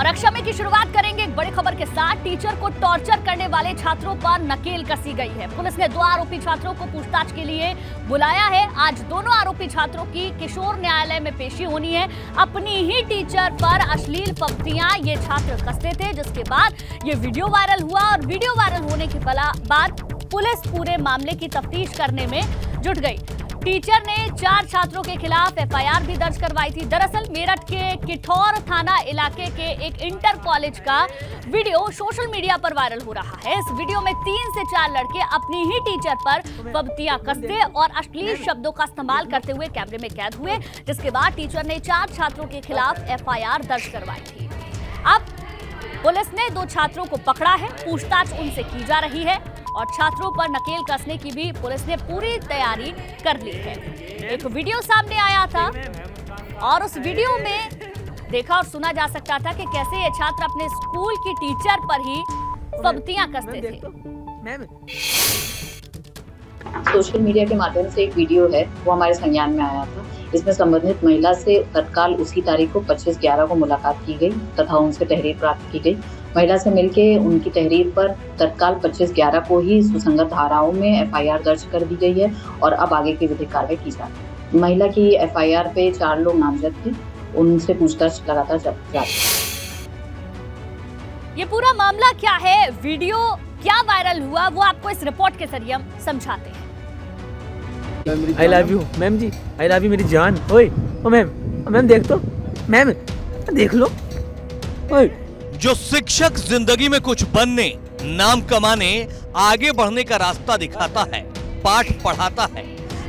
और में की शुरुआत करेंगे एक बड़ी खबर के साथ। टीचर को टॉर्चर करने वाले छात्रों पर नकेल कसी गई है। पुलिस ने दो आरोपी छात्रों को पूछताछ के लिए बुलाया है। आज दोनों आरोपी छात्रों की किशोर न्यायालय में पेशी होनी है। अपनी ही टीचर पर अश्लील पंक्तियाँ ये छात्र कसते थे, जिसके बाद ये वीडियो वायरल हुआ और वीडियो वायरल होने के बाद पुलिस पूरे मामले की तफ्तीश करने में जुट गई। टीचर ने चार छात्रों के खिलाफ एफआईआर भी दर्ज करवाई थी। दरअसल मेरठ के किठौर थाना इलाके के एक इंटर कॉलेज का वीडियो सोशल मीडिया पर वायरल हो रहा है। इस वीडियो में तीन से चार लड़के अपनी ही टीचर पर पबतियाँ कसते और अश्लील शब्दों का इस्तेमाल करते हुए कैमरे में कैद हुए, जिसके बाद टीचर ने चार छात्रों के खिलाफ एफआईआर दर्ज करवाई थी। अब पुलिस ने दो छात्रों को पकड़ा है। पूछताछ उनसे की जा रही है और छात्रों पर नकेल कसने की भी पुलिस ने पूरी तैयारी कर ली है। एक वीडियो सामने आया था और उस वीडियो में देखा और सुना जा सकता था कि कैसे ये छात्र अपने स्कूल की टीचर पर ही पंक्तियाँ कसते थे। मैम सोशल मीडिया के माध्यम से एक वीडियो है, वो हमारे संज्ञान में आया था। इसमें संबंधित महिला से तत्काल उसी तारीख को 25 ग्यारह को मुलाकात की गई तथा उनसे तहरीर प्राप्त की गई। महिला से मिलके उनकी तहरीर पर तत्काल 25 ग्यारह को ही सुसंगत धाराओं में एफआईआर दर्ज कर दी गई है और अब आगे की विधिक कार्रवाई की जा रही है। महिला की एफआईआर पे चार लोग नामजद थे, उनसे पूछताछ लगातार ये पूरा मामला क्या है? वीडियो क्या वायरल हुआ वो आपको इस रिपोर्ट के ज़रिए हम समझाते हैं। I love you ma'am ji I love you मेरी जान। ओए ओ मैम ओ मैम देख तो। मैम देख लो। ओए। जो शिक्षक ज़िंदगी में कुछ बनने नाम कमाने आगे बढ़ने का रास्ता दिखाता है पाठ पढ़ाता है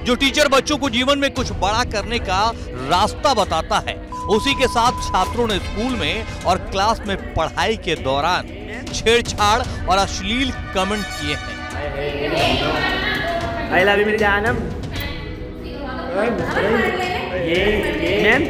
जो टीचर बच्चों को जीवन में कुछ बड़ा करने का रास्ता बताता है उसी के साथ छात्रों ने स्कूल में और क्लास में पढ़ाई के दौरान छेड़छाड़ और अश्लील कमेंट किए हैं। आई लव यू मेरी जानम। मैम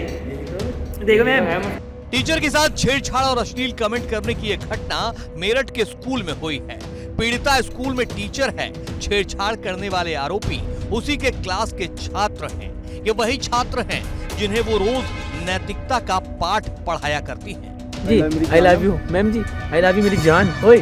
देखो मैम टीचर के साथ छेड़छाड़ और अश्लील कमेंट करने की यह घटना मेरठ के स्कूल में हुई है। पीड़िता स्कूल में टीचर है। छेड़छाड़ करने वाले आरोपी उसी के क्लास के छात्र हैं। ये वही छात्र हैं जिन्हें वो रोज नैतिकता का पाठ पढ़ाया करती हैं। जी I love you ma'am ji I love you मेरी जान। ओए।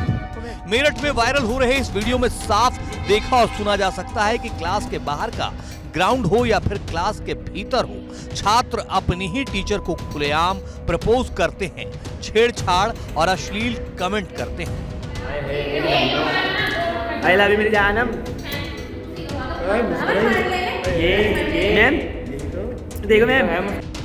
मेरठ में वायरल हो रहे इस वीडियो में साफ़ देखा और सुना जा सकता है कि क्लास के बाहर का ग्राउंड हो या फिर क्लास के भीतर हो छात्र अपनी ही टीचर को खुलेआम प्रपोज करते हैं छेड़छाड़ और अश्लील कमेंट करते हैं। आई लव यू मेरी जानम। ये मैम देखो मैम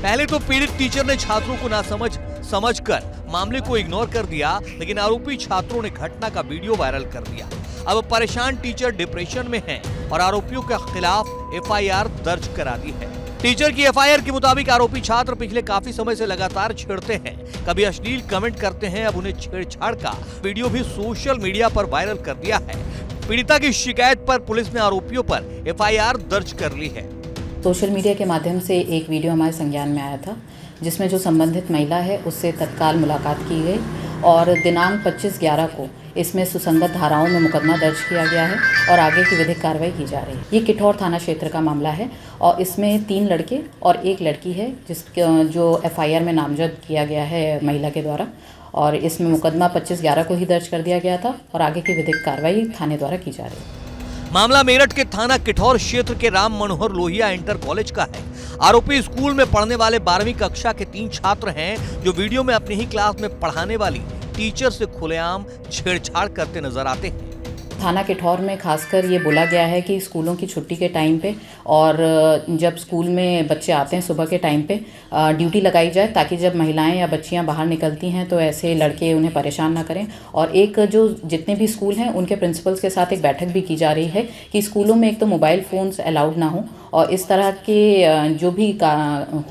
पहले तो पीड़ित टीचर ने छात्रों को ना समझ समझ कर मामले को इग्नोर कर दिया, लेकिन आरोपी छात्रों ने घटना का वीडियो वायरल कर दिया। अब परेशान टीचर डिप्रेशन में हैं और आरोपियों के खिलाफ एफआईआर दर्ज करा दी है। टीचर की एफआईआर के मुताबिक आरोपी छात्र पिछले काफ़ी समय से लगातार छेड़ते हैं। कभी अश्लील कमेंट करते हैं, अब उन्हें छेड़छाड़ का वीडियो भी सोशल मीडिया पर वायरल कर दिया है। पीड़िता की शिकायत पर पुलिस ने आरोपियों पर एफआईआर दर्ज कर ली है। सोशल मीडिया के माध्यम से एक वीडियो हमारे संज्ञान में आया था, जिसमें जो संबंधित महिला है, उससे तत्काल मुलाकात की गई और दिनांक 25 ग्यारह को इसमें सुसंगत धाराओं में मुकदमा दर्ज किया गया है और आगे की विधिक कार्रवाई की जा रही है। ये किठौर थाना क्षेत्र का मामला है और इसमें तीन लड़के और एक लड़की है जिस जो एफआईआर में नामजद किया गया है महिला के द्वारा और इसमें मुकदमा 25 ग्यारह को ही दर्ज कर दिया गया था और आगे की विधिक कार्रवाई थाने द्वारा की जा रही है। मामला मेरठ के थाना किठौर क्षेत्र के राम मनोहर लोहिया इंटर कॉलेज का है। आरोपी स्कूल में पढ़ने वाले बारहवीं कक्षा के तीन छात्र हैं, जो वीडियो में अपनी ही क्लास में पढ़ाने वाली टीचर से खुलेआम छेड़छाड़ करते नज़र आते हैं। थाना किठौर में खासकर ये बोला गया है कि स्कूलों की छुट्टी के टाइम पे और जब स्कूल में बच्चे आते हैं सुबह के टाइम पे ड्यूटी लगाई जाए ताकि जब महिलाएँ या बच्चियाँ बाहर निकलती हैं तो ऐसे लड़के उन्हें परेशान ना करें। और एक जो जितने भी स्कूल हैं, उनके प्रिंसिपल्स के साथ एक बैठक भी की जा रही है कि स्कूलों में एक तो मोबाइल फ़ोन्स अलाउड ना हो और इस तरह के जो भी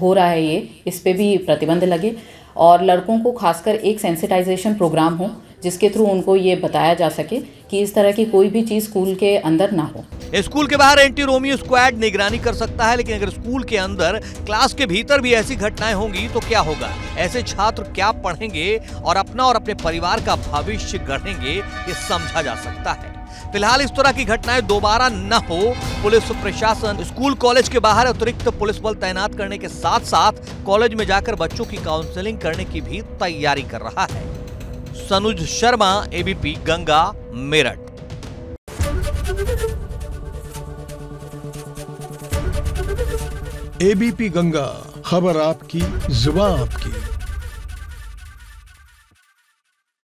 हो रहा है ये, इस पर भी प्रतिबंध लगे। और लड़कों को खासकर एक सेंसिटाइजेशन प्रोग्राम हो जिसके थ्रू उनको ये बताया जा सके कि इस तरह की कोई भी चीज़ स्कूल के अंदर ना हो। स्कूल के बाहर एंटी रोमियो स्क्वाड निगरानी कर सकता है, लेकिन अगर स्कूल के अंदर क्लास के भीतर भी ऐसी घटनाएँ होंगी तो क्या होगा? ऐसे छात्र क्या पढ़ेंगे और अपना और अपने परिवार का भविष्य गढ़ेंगे, ये समझा जा सकता है। फ़िलहाल इस तरह की घटनाएँ दोबारा न हो। पुलिस प्रशासन, स्कूल कॉलेज के बाहर अतिरिक्त पुलिस बल तैनात करने के साथ साथ कॉलेज में जाकर बच्चों की काउंसलिंग करने की भी तैयारी कर रहा है। सनुज शर्मा एबीपी गंगा मेरठ। एबीपी गंगा खबर आपकी जुबा आपकी।